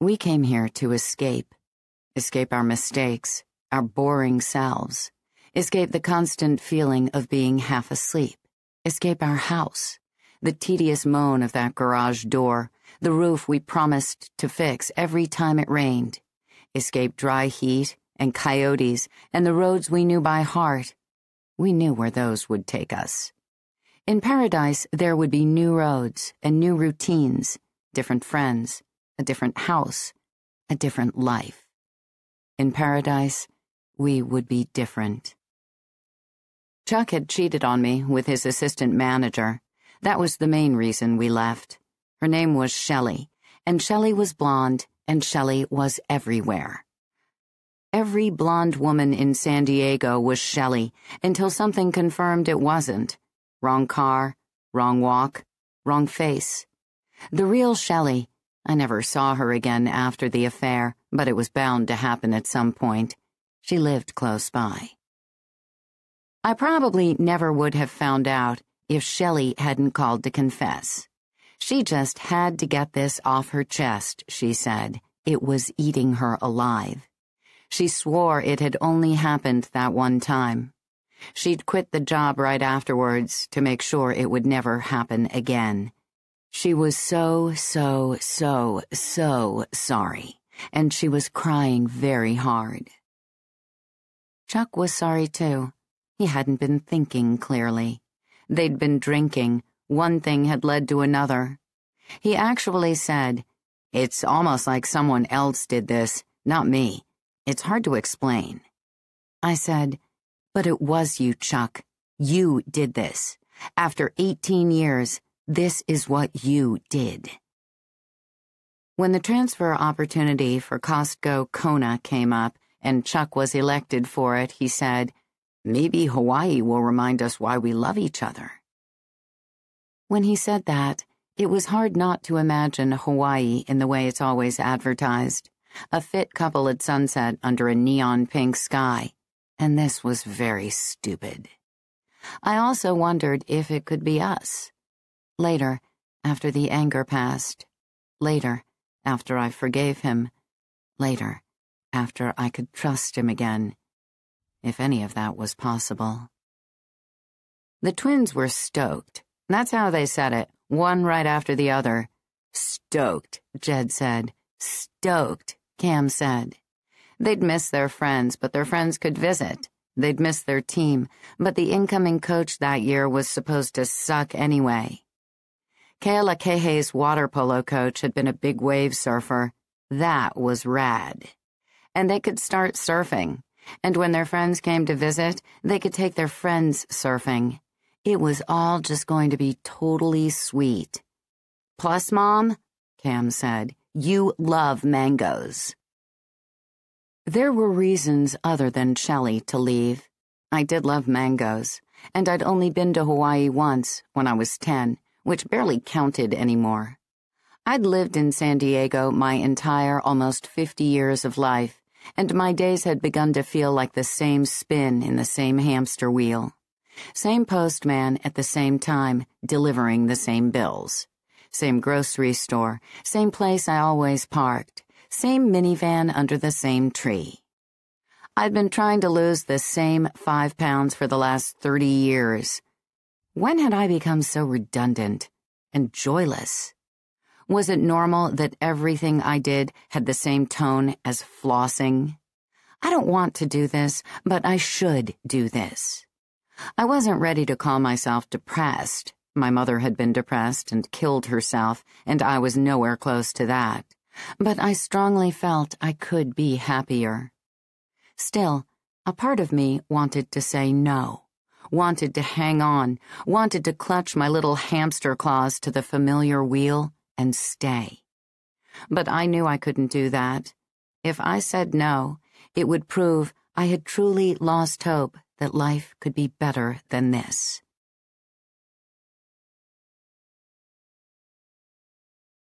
We came here to escape. Escape our mistakes, our boring selves. Escape the constant feeling of being half asleep. Escape our house. The tedious moan of that garage door. The roof we promised to fix every time it rained. Escape dry heat and coyotes and the roads we knew by heart. We knew where those would take us. In paradise, there would be new roads and new routines, different friends, a different house, a different life. In paradise, we would be different. Chuck had cheated on me with his assistant manager. That was the main reason we left. Her name was Shelley, and Shelley was blonde, and Shelley was everywhere. Every blonde woman in San Diego was Shelley until something confirmed it wasn't. Wrong car, wrong walk, wrong face. The real Shelley, I never saw her again after the affair, but it was bound to happen at some point. She lived close by. I probably never would have found out if Shelley hadn't called to confess. She just had to get this off her chest, she said. It was eating her alive. She swore it had only happened that one time. She'd quit the job right afterwards to make sure it would never happen again. She was so, so, so, so sorry, and she was crying very hard. Chuck was sorry too. He hadn't been thinking clearly. They'd been drinking. One thing had led to another. He actually said, It's almost like someone else did this, not me. It's hard to explain. I said, But it was you, Chuck. You did this. After 18 years, this is what you did. When the transfer opportunity for Costco Kona came up and Chuck was elected for it, he said, Maybe Hawaii will remind us why we love each other. When he said that, it was hard not to imagine Hawaii in the way it's always advertised a fit couple at sunset under a neon pink sky, and this was very stupid. I also wondered if it could be us. Later, after the anger passed. Later, after I forgave him. Later, after I could trust him again. If any of that was possible. The twins were stoked. That's how they said it, one right after the other. Stoked, Jed said. Stoked, Cam said. They'd miss their friends, but their friends could visit. They'd miss their team, but the incoming coach that year was supposed to suck anyway. Kealakehe's water polo coach had been a big wave surfer. That was rad. And they could start surfing. And when their friends came to visit, they could take their friends surfing. It was all just going to be totally sweet. Plus, Mom, Cam said, you love mangoes. There were reasons other than Shelley to leave. I did love mangoes, and I'd only been to Hawaii once, when I was ten, which barely counted anymore. I'd lived in San Diego my entire almost 50 years of life, and my days had begun to feel like the same spin in the same hamster wheel. Same postman at the same time, delivering the same bills. Same grocery store, same place I always parked, same minivan under the same tree. I'd been trying to lose the same five pounds for the last 30 years, when had I become so redundant and joyless? Was it normal that everything I did had the same tone as flossing? I don't want to do this, but I should do this. I wasn't ready to call myself depressed. My mother had been depressed and killed herself, and I was nowhere close to that. But I strongly felt I could be happier. Still, a part of me wanted to say no wanted to hang on, wanted to clutch my little hamster claws to the familiar wheel and stay. But I knew I couldn't do that. If I said no, it would prove I had truly lost hope that life could be better than this.